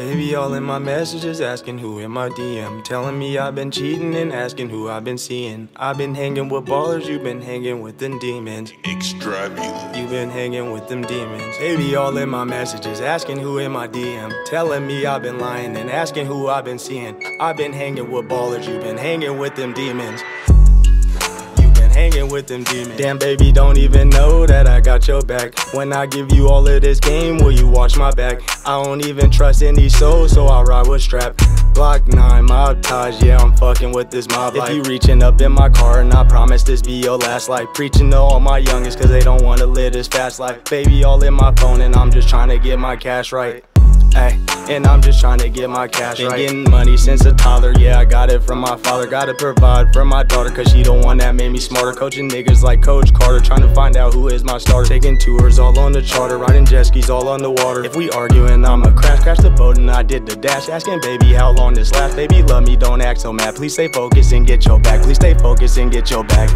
Baby, all in my messages asking who in my DM. Telling me I've been cheating and asking who I've been seeing. I've been hanging with ballers, you've been hanging with them demons. Extravagant. You've been hanging with them demons. Baby, all in my messages asking who in my DM. Telling me I've been lying and asking who I've been seeing. I've been hanging with ballers, you've been hanging with them demons hanging with them demons. Damn, baby, don't even know that I got your back. When I give you all of this game, will you watch my back? I don't even trust any souls, so I ride with strap. Block 9, mob ties, yeah, I'm fucking with this mob life. If you reaching up in my car, and I promise this be your last life. Preaching to all my youngest, cause they don't wanna live this fast life. Baby, all in my phone, and I'm just trying to get my cash right. Ay, and I'm just trying to get my cash Been right. getting money since a toddler, yeah, I got it from my father. Gotta provide for my daughter, cause she the one that made me smarter. Coaching niggas like Coach Carter, trying to find out who is my starter. Taking tours all on the charter, riding jet skis all on the water. If we arguing, I'ma crash, crash the boat, and I did the dash. Asking baby how long this lasts. Baby, love me, don't act so mad. Please stay focused and get your back. Please stay focused and get your back.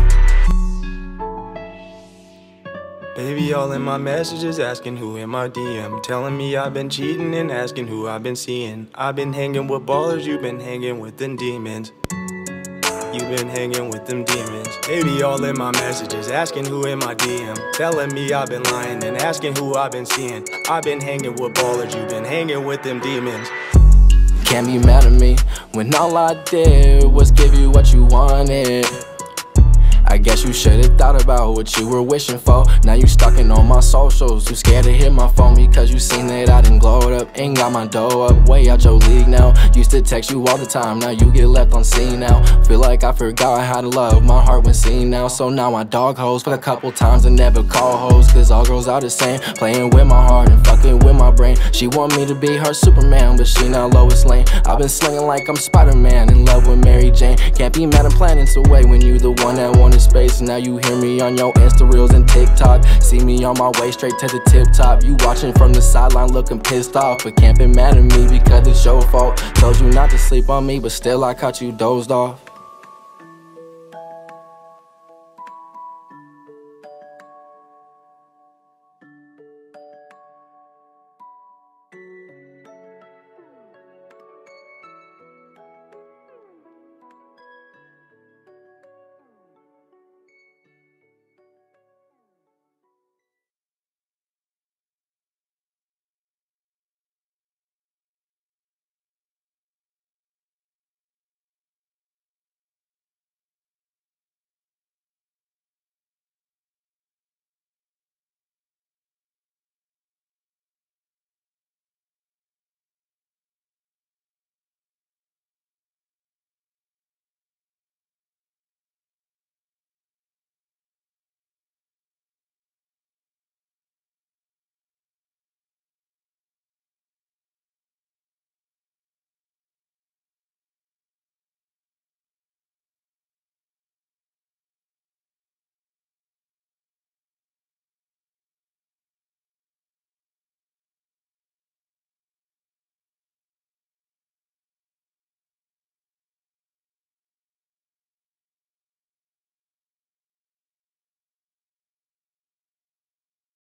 Baby, all in my messages asking who in my DM. Telling me I've been cheating and asking who I've been seeing. I've been hanging with ballers, you've been hanging with them demons. You've been hanging with them demons. Baby, all in my messages asking who in my DM. Telling me I've been lying and asking who I've been seeing. I've been hanging with ballers, you've been hanging with them demons. Can't be mad at me when all I did was give you what you wanted. I guess you should've thought about what you were wishing for. Now you stalking on my socials. Too scared to hit my phone because you seen that I done glowed up. Ain't got my dough up, way out your league now. Used to text you all the time, now you get left on seen now. Feel like I forgot how to love, my heart went seen now. So now I dog hoes for a couple times and never call hoes. Cause all girls are the same, playing with my heart and fucking with my brain. She want me to be her Superman, but she not Lois Lane. I've been slinging like I'm Spider Man, in love with Mary Jane. Can't be mad I'm planning planets away when you the one that wanted space. Now you hear me on your Insta Reels and TikTok. See me on my way straight to the tip top. You watching from the sideline looking pissed off, but can't be mad at me because it's your fault. Told you not to sleep on me, but still I caught you dozed off.